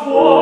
was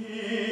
Yeah.